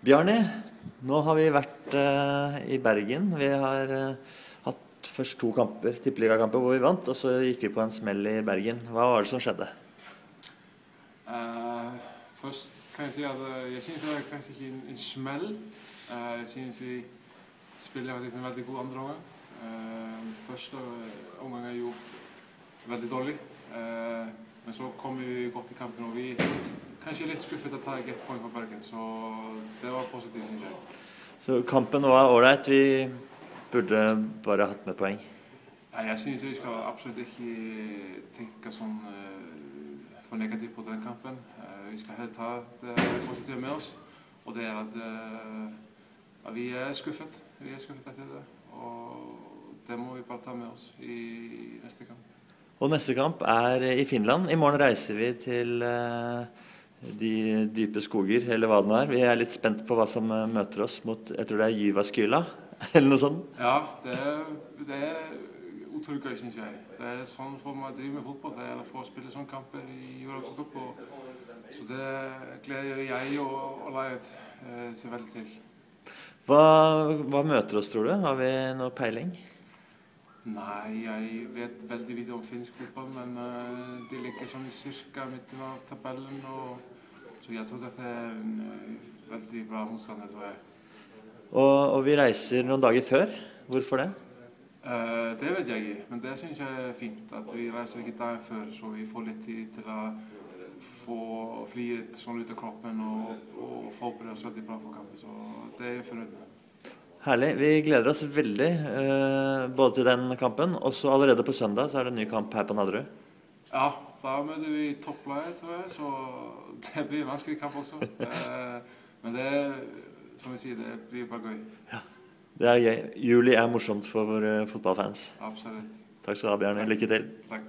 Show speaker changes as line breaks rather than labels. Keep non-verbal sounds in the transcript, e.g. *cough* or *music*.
Bjarni, nå har vi vært uh, i Bergen. Vi har uh, hatt først to kamper, tippeligakamper hvor vi vant, og så gikk vi på en smell i Bergen. Hva var det som skjedde?
Uh, først kan jeg si at jeg synes det er kanskje ikke en, en smell. Jeg synes vi spiller faktisk en veldig god andre omgang. første omgang er jo veldig dårlig. men så kommer vi godt i kampen, og vi kanskje litt skuffet å ta ett poeng på Bergen. Så det var positivt, synes jeg.
Så kampen var ålreit. Vi burde bare hatt med poeng?
Nei, jeg synes vi skal absolutt ikke tenke sånn uh, for negativt på den kampen. Uh, vi skal heller ta det positive med oss. Og det er at, uh, vi er skuffet. Vi er skuffet etter det. Og det må vi bare ta med oss i neste kamp.
Og neste kamp er i Finland. I morgen reiser vi til de dype skoger, eller hva det nå er. Vi er litt spent på hva som eh, møter oss mot jeg tror det er Jyvaskyla, *laughs* eller noe sånt.
Ja, det er, det er gøy, syns jeg. Det er sånn for meg å drive med fotball. Det er å spille sånne kamper i Europacup. Så det gleder jeg og, og laget eh, seg veldig til.
Hva, hva møter oss, tror du? Har vi noe peiling?
Nei, jeg vet veldig lite om finsk fotball, men uh, de ligger sånn i cirka midten av tabellen. Og, så jeg tror dette er en uh, veldig bra motstander, tror jeg.
Og, og, vi reiser noen dager før. Hvorfor det?
Uh, det vet jeg ikke, men det syns jeg er fint. At vi reiser ikke dagen før, så vi får litt tid til å få flyet sånn ut av kroppen og, og forberede oss veldig bra for kampen. Så det er fornøyd med.
Herlig. Vi gleder oss veldig eh, både til den kampen, og så allerede på søndag så er det en ny kamp her på Nadderud.
Ja, da møter vi topplaget, tror jeg, så det blir en vanskelig kamp også. *laughs* Eh, men det, som vi sier, det blir bare gøy.
Ja, det er gøy. Juli er morsomt for våre fotballfans.
Absolutt.
Takk skal du ha, Bjarne. Lykke til.
Takk.